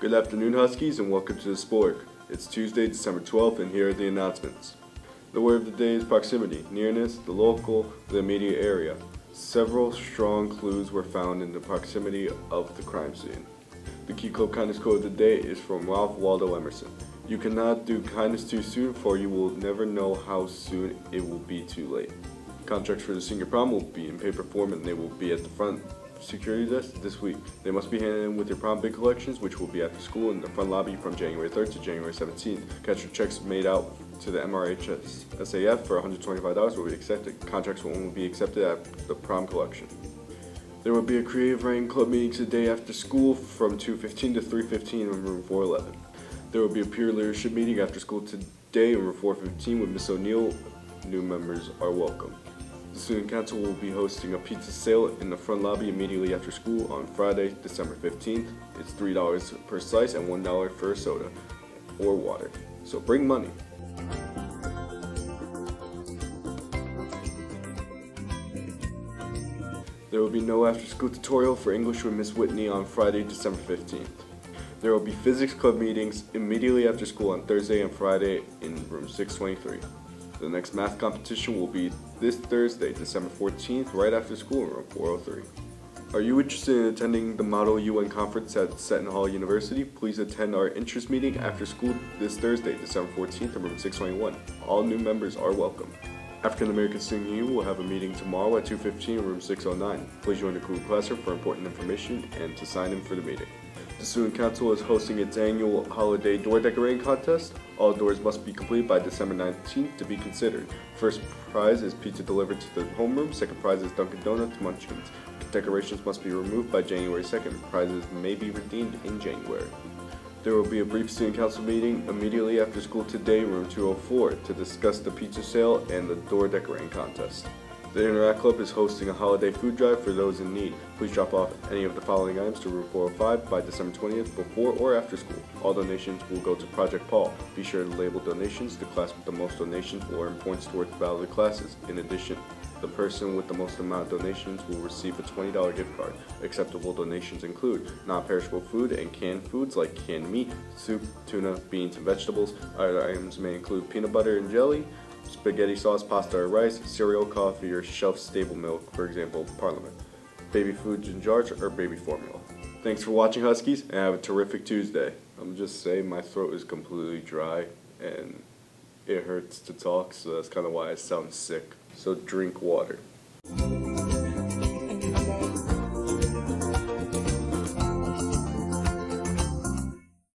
Good afternoon, Huskies, and welcome to the Spork. It's Tuesday, December 12th, and here are the announcements. The word of the day is proximity, nearness, the local, the immediate area. Several strong clues were found in the proximity of the crime scene. The Key Club Kindness Quote of the day is from Ralph Waldo Emerson. You cannot do kindness too soon, for you will never know how soon it will be too late. Contracts for the senior prom will be in paper form and they will be at the front security desk this week. They must be handed in with their prom big collections, which will be at the school in the front lobby from January 3rd to January 17th. Cash checks made out to the MRHS SAF for $125 will be accepted. Contracts will only be accepted at the prom collection. There will be a creative writing club meeting today after school from 2.15 to 3.15 in room 411. There will be a peer leadership meeting after school today in room 415 with Miss O'Neill. New members are welcome. The Student Council will be hosting a pizza sale in the front lobby immediately after school on Friday, December 15th. It's $3 per slice and $1 for soda or water. So bring money. There will be no after school tutorial for English with Miss Whitney on Friday, December 15th. There will be physics club meetings immediately after school on Thursday and Friday in room 623. The next math competition will be this Thursday, December 14th, right after school in room 403. Are you interested in attending the Model UN conference at Seton Hall University? Please attend our interest meeting after school this Thursday, December 14th in room 621. All new members are welcome. African American Student Union will have a meeting tomorrow at 2.15 in room 609. Please join the Google Classroom for important information and to sign in for the meeting. The Student Council is hosting its annual holiday door decorating contest. All doors must be completed by December 19th to be considered. First prize is pizza delivered to the homeroom. Second prize is Dunkin' Donuts munchkins. Decorations must be removed by January 2nd. Prizes may be redeemed in January. There will be a brief student council meeting immediately after school today, room 204, to discuss the pizza sale and the door decorating contest. The Interact Club is hosting a holiday food drive for those in need. Please drop off any of the following items to room 405 by December 20th before or after school. All donations will go to Project Paul. Be sure to label donations. The class with the most donations will earn points towards valid classes. In addition, the person with the most amount of donations will receive a $20 gift card. Acceptable donations include non-perishable food and canned foods like canned meat, soup, tuna, beans, and vegetables. Other items may include peanut butter and jelly, spaghetti sauce, pasta or rice, cereal, coffee, or shelf-stable milk, for example, Parmalat, baby foods in jars, or baby formula. Thanks for watching, Huskies, and have a terrific Tuesday. I'm just saying my throat is completely dry, and it hurts to talk, so that's kind of why I sound sick. So drink water.